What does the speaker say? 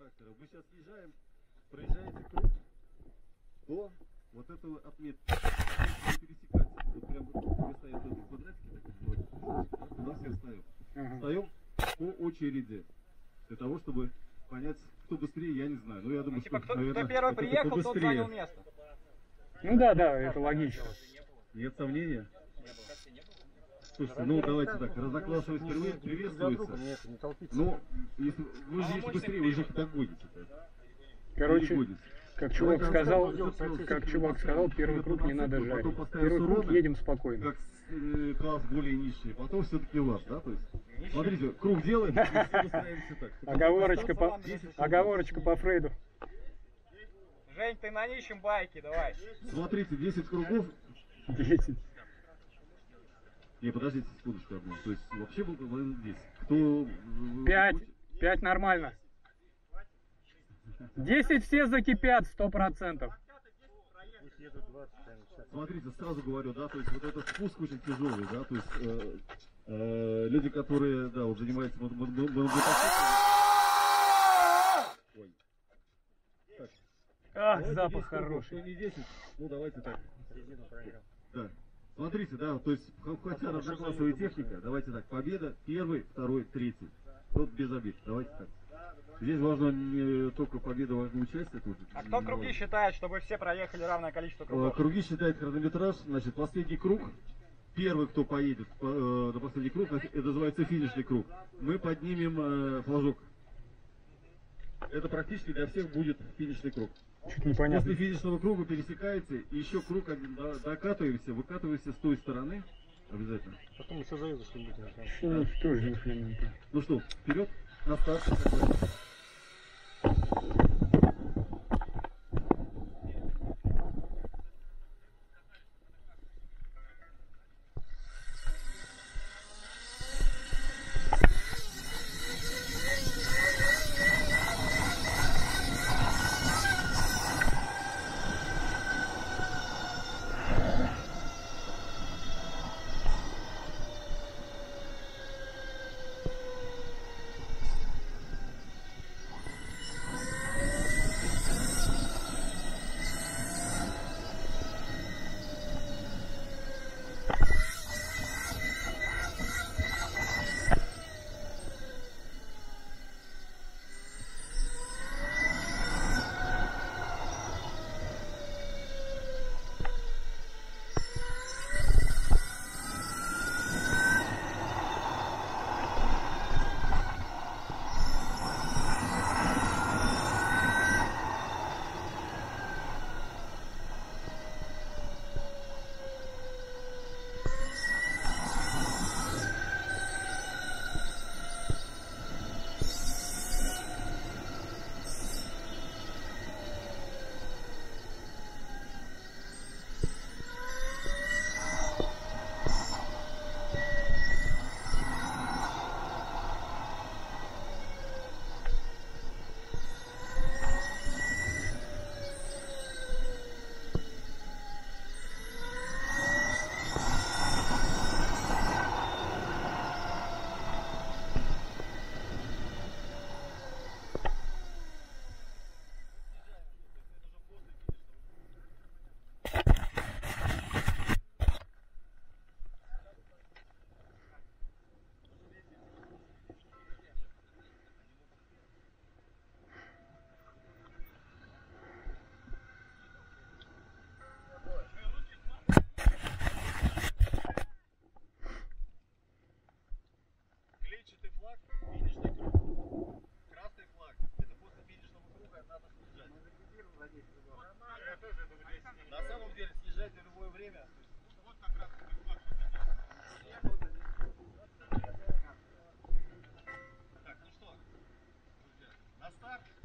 характера. Мы сейчас съезжаем, проезжаете круг до вот этого отметки. Пересекать. Вот прям вот мы стоим в квадратике, так вот, туда все встаем. Встаем по очереди. Для того, чтобы понять, кто быстрее, я не знаю. Ну, я думаю, Ну, типа, что, кто, наверное, кто первый приехал, тот занял место. Ну да, да, это логично. Нет сомнения? Слушайте, ну давайте так, разноклассовость впервые приветствуется. Ну, если вы же едете быстрее, вы же их так будете. Короче, как чувак сказал, как чувак сказал, первый круг не надо поставим Первый круг едем спокойно. Как э, класс более низший, потом все-таки вас, да? То есть, смотрите, круг делаем. Оговорочка по, оговорочка по Фрейду. Жень, ты на нищем байке, давай. Смотрите, 10 кругов. 10. Не, подождите секундочку одну. То есть вообще был бы 10. Кто... э, 5. 5 нормально. 10 все закипят, 100%. Пусть едут 20, они сейчас. Смотрите, сразу говорю, да, то есть вот этот спуск очень тяжелый, да, то есть э, э, люди, которые, да, вот занимаются. Ой. Так, Ах, давайте запах 10 кругов, хороший. кто не 10, ну давайте так. Да. Смотрите, да, то есть хотя разноклассовая техника, давайте так, победа, первый, второй, третий. Тут без обид, давайте так. Здесь важно не только победа, важно участие тут. А кто круги считает, чтобы все проехали равное количество Э, кругов? Круги считает хронометраж, значит, последний круг, первый, кто поедет э, на последний круг, это называется финишный круг, мы поднимем э, флажок. Это практически для всех будет финишный круг. Чуть непонятно. После финишного круга пересекаете, и еще круг один до- докатываемся, выкатываемся с той стороны. Обязательно. Потом еще заеду что-нибудь. Ну, ни хрена не понятно. Ну что, вперед, на старт. владеть ребенком. На самом деле съезжать в любое время. Так, ну что, друзья, на старт.